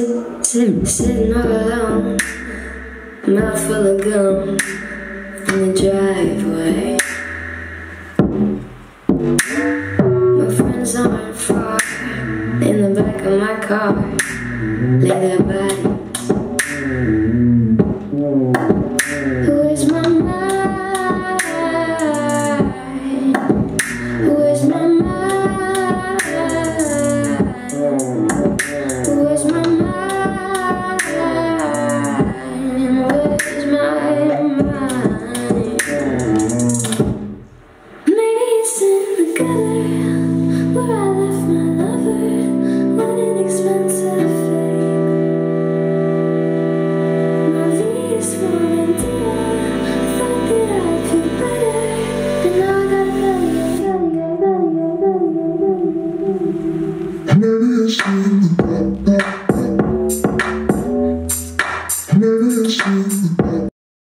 Sitting, sitting all alone, mouth full of gum in the driveway. My friends aren't far in the back of my car, lay their bodies. Where's my mind? Where's my mind? Never